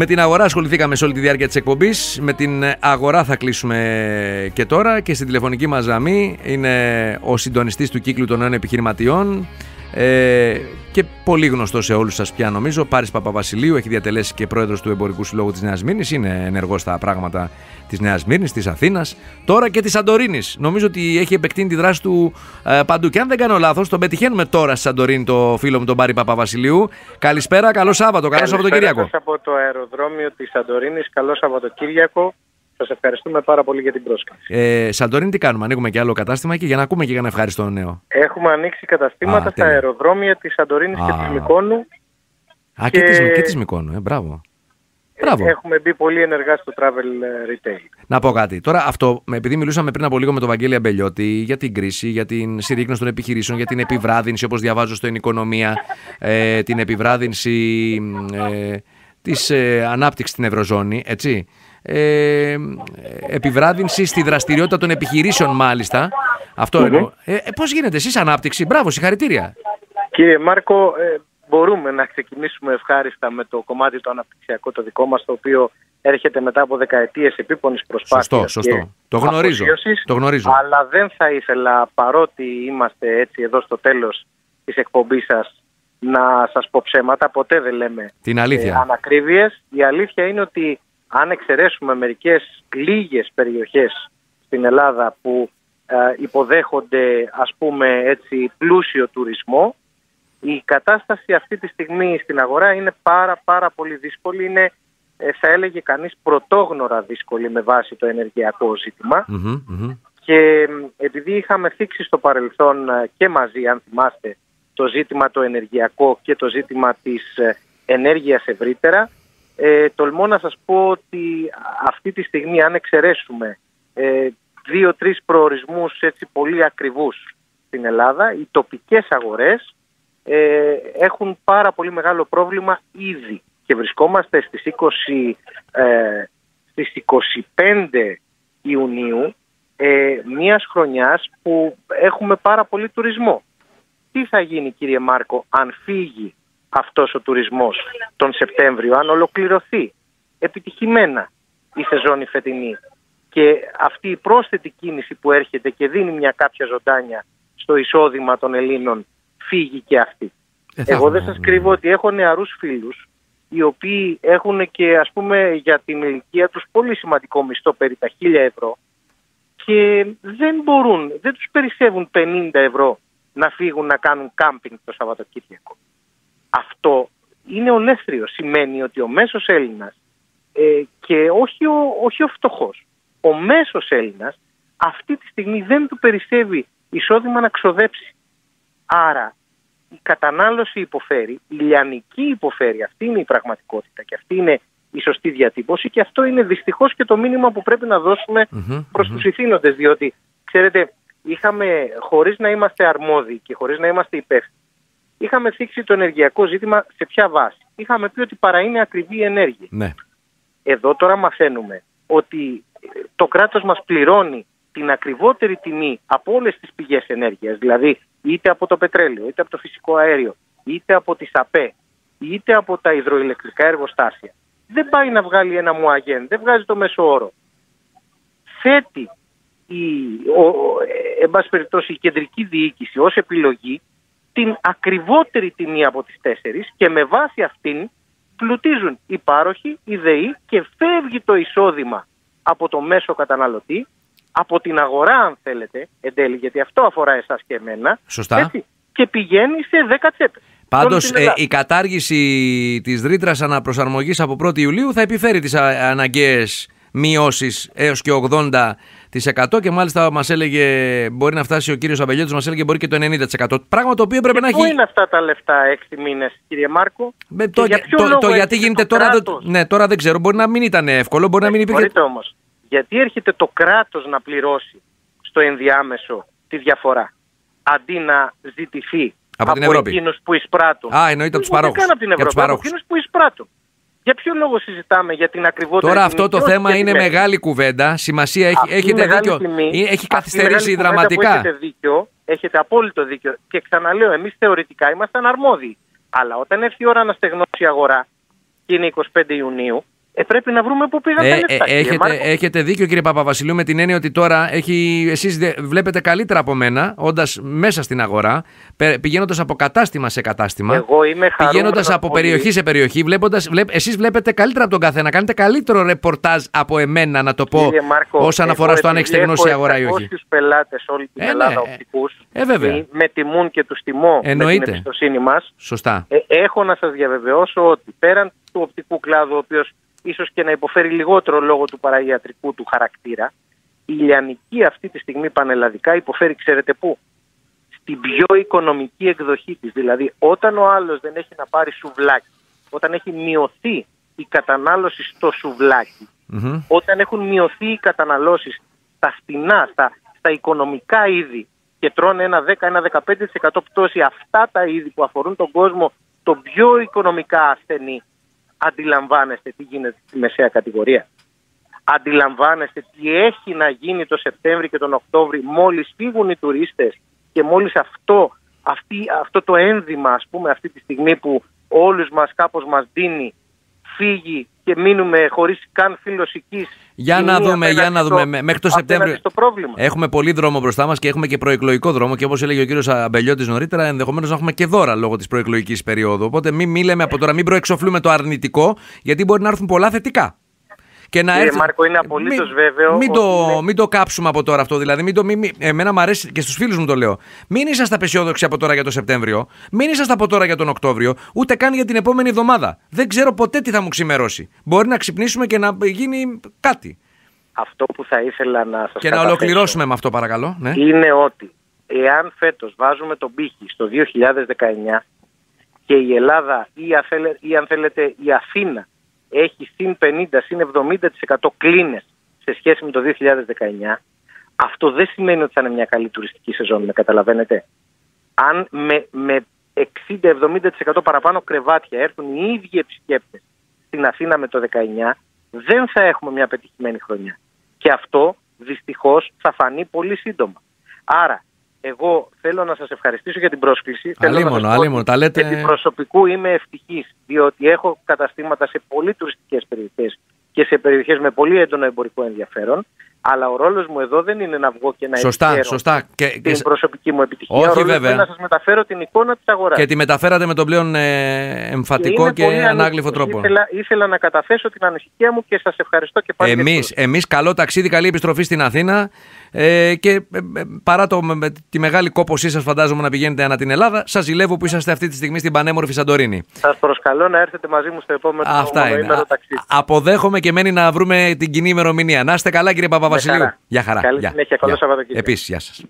Με την αγορά ασχοληθήκαμε σε όλη τη διάρκεια της εκπομπής. Με την αγορά θα κλείσουμε και τώρα. Και στην τηλεφωνική μας γραμμή είναι ο συντονιστής του κύκλου των νέων επιχειρηματιών. Ε, και πολύ γνωστό σε όλους σας πια νομίζω. Πάρης Παπαβασιλείου έχει διατελέσει και πρόεδρος του Εμπορικού Συλλόγου της Νέας Μήνης. Είναι ενεργός στα πράγματα της Νέας Μήνης, της Αθήνας, τώρα και της Σαντορίνη. Νομίζω ότι έχει επεκτείνει τη δράση του ε, παντού. Και αν δεν κάνω λάθος, τον πετυχαίνουμε τώρα στη Σαντορίνη το φίλο μου τον Πάρη Παπαβασιλείου. Καλησπέρα, καλό Σάββατο, καλό Σαββατοκύριακο. από το αεροδρόμιο της Σαντορίνη, καλό Σαββατοκύριακο. Σας ευχαριστούμε πάρα πολύ για την πρόσκληση. Ε, Σαντορίνη, τι κάνουμε, ανοίγουμε και άλλο κατάστημα και για να ακούμε και για να ευχαριστώ νέο. Έχουμε ανοίξει καταστήματα στα αεροδρόμια της Σαντορίνης και της Μικόνου. Α, και, και... και της Μικόνου, ε, μπράβο. Μπράβο. Έχουμε μπει πολύ ενεργά στο travel ε, retail. Να πω κάτι. Τώρα, αυτό, επειδή μιλούσαμε πριν από λίγο με τον Βαγγέλη Αμπελιώτη για την κρίση, για την συρρήκνωση των επιχειρήσεων, για την επιβράδυνση, όπως διαβάζω στο Οικονομία, ε, την επιβράδυνση ε, της ε, ανάπτυξης στην Ευρωζώνη, έτσι ε, επιβράδυνση στη δραστηριότητα των επιχειρήσεων μάλιστα. Αυτό εννοώ. Ε, ε, πώς γίνεται εσείς ανάπτυξη; Μπράβο, συγχαρητήρια. Κύριε Μάρκο, ε, μπορούμε να ξεκινήσουμε ευχάριστα με το κομμάτι το αναπτυξιακό το δικό μας, το οποίο έρχεται μετά από δεκαετίες επίπονης προσπάθειας. Σωστό, σωστό. Το γνωρίζω, το γνωρίζω. Αλλά δεν θα ήθελα, παρότι είμαστε έτσι εδώ στο τέλος της εκπομπής σας, να σας πω ψέματα. Ποτέ δεν λέμε Την αλήθεια. Ε, ανακρίβειες. Η αλήθεια είναι ότι αν εξαιρέσουμε μερικές λίγες περιοχές στην Ελλάδα που ε, υποδέχονται ας πούμε έτσι πλούσιο τουρισμό η κατάσταση αυτή τη στιγμή στην αγορά είναι πάρα πάρα πολύ δύσκολη. Είναι ε, θα έλεγε κανείς πρωτόγνωρα δύσκολη με βάση το ενεργειακό και επειδή είχαμε θίξει στο παρελθόν ε, και μαζί αν θυμάστε το ζήτημα το ενεργειακό και το ζήτημα της ενέργειας ευρύτερα ε, τολμώ να σας πω ότι αυτή τη στιγμή αν εξαιρέσουμε ε, δύο-τρεις προορισμούς έτσι πολύ ακριβούς στην Ελλάδα, οι τοπικές αγορές ε, έχουν πάρα πολύ μεγάλο πρόβλημα ήδη και βρισκόμαστε στις, 20, ε, στις 25 Ιουνίου ε, μιας χρονιάς που έχουμε πάρα πολύ τουρισμό. Τι θα γίνει κύριε Μάρκο αν φύγει αυτός ο τουρισμός τον Σεπτέμβριο, αν ολοκληρωθεί επιτυχημένα η σεζόν η φετινή και αυτή η πρόσθετη κίνηση που έρχεται και δίνει μια κάποια ζωντάνια στο εισόδημα των Ελλήνων φύγει και αυτή. Ε, Εγώ δεν σας κρύβω ότι έχω νεαρούς φίλους οι οποίοι έχουν και ας πούμε για την ηλικία τους πολύ σημαντικό μισθό περί τα χίλια ευρώ και δεν μπορούν, δεν τους περισσεύουν 50 ευρώ να φύγουν να κάνουν κάμπινγκ το Σαββατοκύριακο αυτό είναι ολέθριο. Σημαίνει ότι ο μέσος Έλληνας ε, και όχι ο, όχι ο φτωχός, ο μέσος Έλληνας αυτή τη στιγμή δεν του περισσεύει εισόδημα να ξοδέψει. Άρα η κατανάλωση υποφέρει, η λιανική υποφέρει. Αυτή είναι η πραγματικότητα και αυτή είναι η σωστή διατύπωση και αυτό είναι δυστυχώς και το μήνυμα που πρέπει να δώσουμε mm-hmm, προς τους ηθήνοντες διότι ξέρετε είχαμε χωρίς να είμαστε αρμόδιοι και χωρίς να είμαστε υπεύθυνοι είχαμε θίξει το ενεργειακό ζήτημα σε ποια βάση. Είχαμε πει ότι παρά είναι ακριβή η ενέργεια. Ναι. Εδώ τώρα μαθαίνουμε ότι το κράτος μας πληρώνει την ακριβότερη τιμή από όλες τις πηγές ενέργειας, δηλαδή είτε από το πετρέλαιο, είτε από το φυσικό αέριο, είτε από τις ΑΠΕ, είτε από τα υδροηλεκτρικά εργοστάσια. Δεν πάει να βγάλει ένα μουαγέν, δεν βγάζει το μέσο όρο. Θέτει η, ο, ε, η κεντρική διοίκηση ως επιλογή την ακριβότερη τιμή από τις τέσσερις και με βάση αυτήν πλουτίζουν οι πάροχοι, οι ΔΕΗ και φεύγει το εισόδημα από το μέσο καταναλωτή, από την αγορά αν θέλετε, εν τέλει, γιατί αυτό αφορά εσάς και εμένα, Σωστά. Έτσι, και πηγαίνει σε 10 τσέπες. Πάντως ε, η κατάργηση της ρήτρας αναπροσαρμογής από 1η Ιουλίου θα επιφέρει τις αναγκαίες μειώσεις έως και 80 και μάλιστα μας έλεγε μπορεί να φτάσει ο κύριος Αμπελιώτη, μας έλεγε μπορεί και το 90%. Πράγμα το οποίο πρέπει να έχει. Πού είναι αυτά τα λεφτά 6 μήνες, κύριε Μάρκο; Με, το, για το, το, γιατί γίνεται τώρα, το, ναι, τώρα δεν ξέρω. Μπορεί να μην ήταν εύκολο, μπορεί να μην υπήρχε. Μπορείτε όμως. Γιατί έρχεται το κράτος να πληρώσει στο ενδιάμεσο τη διαφορά αντί να ζητηθεί από, από εκείνους που εισπράττουν; Α, εννοείται από τους παρόχους. Δεν από την Ευρώπη, από εκείνους που εισπράττουν. Για ποιο λόγο συζητάμε για την ακριβότερη Τώρα αυτό το θέμα είναι μεγάλη κουβέντα. Σημασία έχει, έχετε δίκιο. Τιμή, έχει καθυστερήσει δραματικά. Έχετε δίκιο, έχετε απόλυτο δίκιο. Και ξαναλέω, εμείς θεωρητικά είμαστε αρμόδιοι. Αλλά όταν έρθει η ώρα να στεγνώσει η αγορά, και είναι 25 Ιουνίου, ε, πρέπει να βρούμε πού πήγαν Ε, τα ε, λεφτά. κύριε έχετε, Μάρκο. έχετε δίκιο κύριε Παπαβασιλείου με την έννοια ότι τώρα έχει, εσείς δε- βλέπετε καλύτερα από μένα όντας μέσα στην αγορά πε- πηγαίνοντας από κατάστημα σε κατάστημα Εγώ είμαι χαρούμενος πηγαίνοντας από πολύ. περιοχή σε περιοχή βλέποντας, βλέπ, εσείς βλέπετε καλύτερα από τον καθένα κάνετε καλύτερο ρεπορτάζ από εμένα να το πω Κύριε Μάρκο, όσον εγώ αφορά στο αν επειδή έχετε γνώση έχω αγορά ή όχι 700 πελάτες όλη την Ε, ναι, Ελλάδα ε, οπτικούς ε, βέβαια. και με τιμούν και τους τιμώ με Εννοείται. την εμπιστοσύνη μας Σωστά Ε, έχω να σας διαβεβαιώσω ότι πέραν του οπτικού κλάδου, ο οποίος ίσως και να υποφέρει λιγότερο λόγω του παραγιατρικού του χαρακτήρα, η λιανική αυτή τη στιγμή πανελλαδικά υποφέρει, ξέρετε πού, στην πιο οικονομική εκδοχή της. Δηλαδή, όταν ο άλλος δεν έχει να πάρει σουβλάκι, όταν έχει μειωθεί η κατανάλωση στο σουβλάκι, Μμμ. όταν έχουν μειωθεί οι καταναλώσεις στα φτηνά, στα, στα οικονομικά είδη και τρώνε ένα 10, ένα 15% πτώση αυτά τα είδη που αφορούν τον κόσμο, τον πιο οικονομικά ασθενή, αντιλαμβάνεστε τι γίνεται στη μεσαία κατηγορία. Αντιλαμβάνεστε τι έχει να γίνει το Σεπτέμβρη και τον Οκτώβρη μόλις φύγουν οι τουρίστες και μόλις αυτό, αυτή, αυτό το ένδυμα ας πούμε αυτή τη στιγμή που όλους μας κάπως μας δίνει φύγει και μείνουμε χωρίς καν φιλοσικής Για να κοινή δούμε, για απέναντι να στο- δούμε. Με- Μέχρι το απέναντι Σεπτέμβριο. στο πρόβλημα. Έχουμε πολύ δρόμο μπροστά μας και έχουμε και προεκλογικό δρόμο. Και όπως έλεγε ο κύριος Αμπελιώτης νωρίτερα, ενδεχομένως να έχουμε και δώρα λόγω της προεκλογικής περίοδου. Οπότε μην, μην λέμε από τώρα, μην προεξοφλούμε το αρνητικό, γιατί μπορεί να έρθουν πολλά θετικά. Και να Κύριε έρθει- Μάρκο, είναι απολύτως Μην- βέβαιο Μην, ότι το, είναι- μην το κάψουμε από τώρα αυτό. Δηλαδή, μην το, μην, μην- εμένα μου αρέσει και στους φίλους μου το λέω. Μην είσαστε απεσιόδοξοι από τώρα για το Σεπτέμβριο. Μην είσαστε από τώρα για τον Οκτώβριο. Ούτε καν για την επόμενη εβδομάδα. Δεν ξέρω ποτέ τι θα μου ξημερώσει. Μπορεί να ξυπνήσουμε και να γίνει κάτι. Αυτό που θα ήθελα να σας Και να καταθέσω ολοκληρώσουμε με αυτό, παρακαλώ. Ναι. είναι ότι εάν φέτος βάζουμε τον πύχη στο 2019 και η Ελλάδα ή, αν θέλε- ή αν θέλετε η Αθήνα έχει συν 50, συν 70% κλίνες σε σχέση με το 2019 αυτό δεν σημαίνει ότι θα είναι μια καλή τουριστική σεζόν, με καταλαβαίνετε. Αν με, με 60-70% παραπάνω κρεβάτια έρθουν οι ίδιοι επισκέπτες στην Αθήνα με το 19 δεν θα έχουμε μια πετυχημένη χρονιά. Και αυτό δυστυχώς θα φανεί πολύ σύντομα. Άρα, εγώ θέλω να σας ευχαριστήσω για την πρόσκληση. Θέλω να Αλίμονο, σας πω αλίμονο, ότι τα λέτε- επί προσωπικού είμαι ευτυχής, διότι έχω καταστήματα σε πολύ τουριστικές περιοχές και σε περιοχές με πολύ έντονο εμπορικό ενδιαφέρον, αλλά ο ρόλος μου εδώ δεν είναι να βγω και να Σωστά, επιφέρω σωστά. Και, και, την προσωπική μου επιτυχία. Όχι, ο ρόλος μου βέβαια. είναι να σας μεταφέρω την εικόνα της αγοράς. και τη μεταφέρατε με τον πλέον ε, εμφατικό είμαι και, πολύ ανάγλυφο ανήσυχος. τρόπο. Ήθελα, ήθελα να καταθέσω την ανησυχία μου και σας ευχαριστώ και πάλι. για την Εμείς, εμείς καλό ταξίδι, καλή επιστροφή στην Αθήνα ε, και ε, ε, παρά το, με- με τη μεγάλη κόπωσή σας φαντάζομαι να πηγαίνετε ανά την Ελλάδα, σας ζηλεύω που είσαστε αυτή τη στιγμή στην πανέμορφη Σαντορίνη. Σας προσκαλώ να έρθετε μαζί μου στο επόμενο Αυτά είναι. μονοήμερο Α- ταξίδι. αποδέχομαι και μένει να βρούμε την κοινή ημερομηνία. Να είστε καλά κύριε Παπαβασιλείου. χαρά. Γεια χαρά. Καλή Γεια. συνέχεια. Καλό Γεια. Σαββατοκύριακο. Επίσης, γεια σας.